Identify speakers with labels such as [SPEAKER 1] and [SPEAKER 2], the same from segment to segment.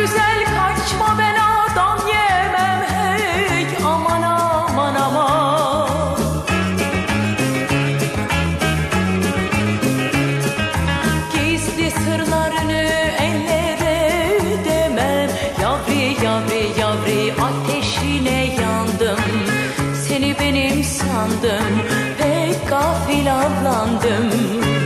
[SPEAKER 1] Güzel kaçma beladan yemem hey aman aman aman. Gizli sırlarını ellere demem. Yavri yavri yavri ateşine yandım. Seni benim sandım pek gafil avlandım.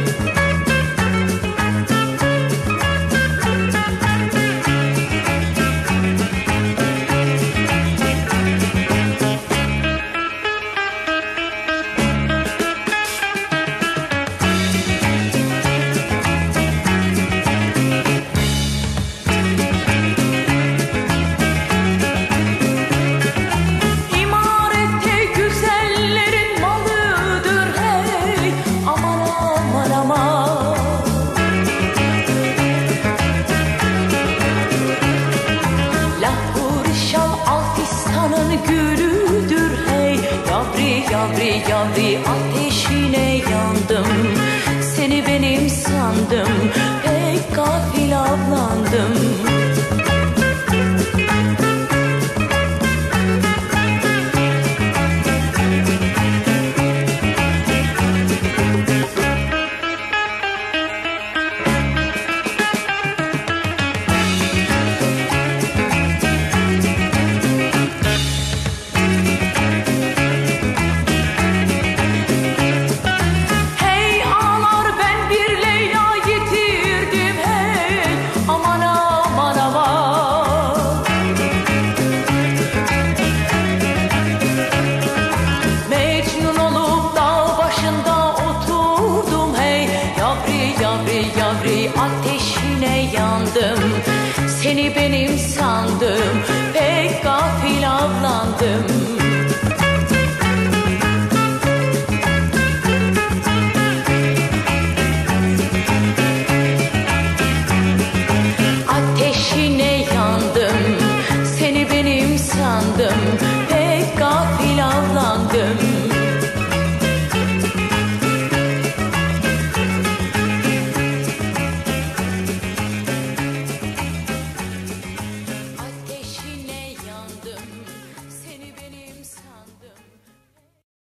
[SPEAKER 1] Yavri yavri ateşine yandım. Seni benim sandım pek gafil avlandım yavri ateşine yandım. Seni benim sandım. Pek gafil avlandım. Ateşine yandım. Seni benim sandım. Pek gafil avlandım